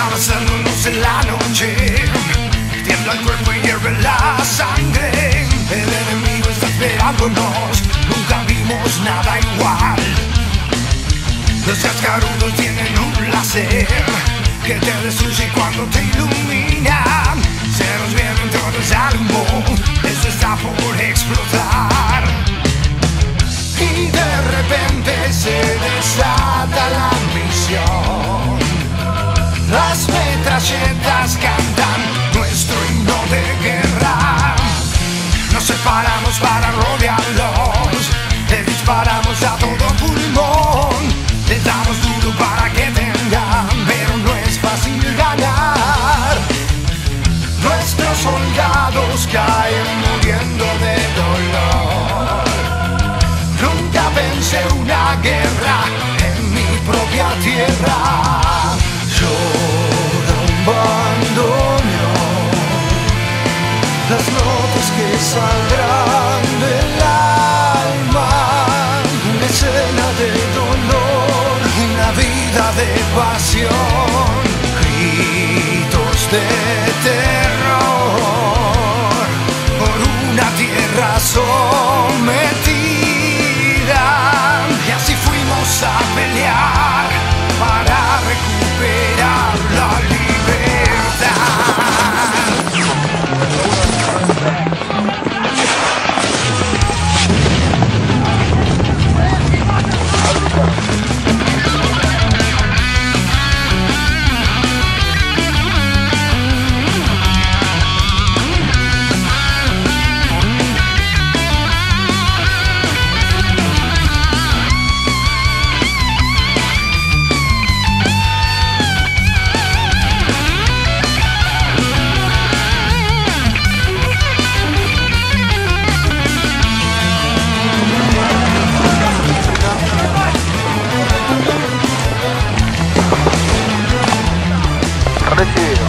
abrazándonos en la noche, tiembla el cuerpo y hierve la sangre. El enemigo está esperándonos, nunca vimos nada igual. Los cascarudos tienen un placer que te destruye cuando te ilumina. Se nos viene todo el salmo, eso está por explotar. Separamos para rodearlos. Le disparamos a todo pulmón. Les damos duro para que tengan, pero no es fácil ganar. Nuestros soldados caen muriendo de dolor. Nunca pensé una guerra en mi propia tierra. Let's see.